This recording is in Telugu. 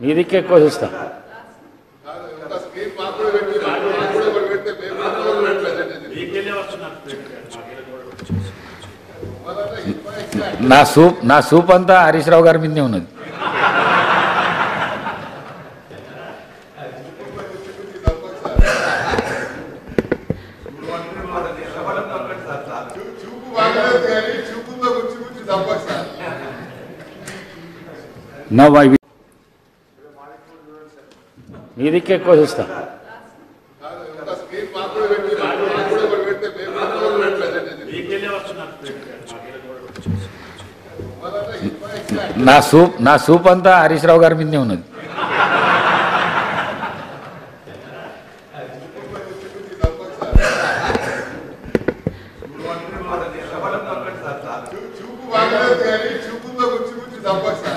మీ దిక్కు ఎక్కువ చూస్తా ఒక స్క్రీన్ మాకు కూడా పెట్టి మాకు కూడా ఒకటి పెడితే మేము కూడా ఒకటి పెట్టలేదు. మీకెళ్ళే వస్తున్నారు మొదట ఇన్ఫో ఎక్స్ట్రాక్ట్ నా సూప్ నా సూప్ అంతా హరీష్ రావు గారి మీదనే ఉన్నది చూ- చూపు నవ్ ఐ మొదట ఎక్కువ ఎక్స్ట్రాక్ట్ నా సూప్ నా సూప్ అంతా హరీష్ రావు గారి మీదనే ఉన్నది. చూపు బాగలేదు కానీ చూపుతో గుచ్చి గుచ్చి తప్పదు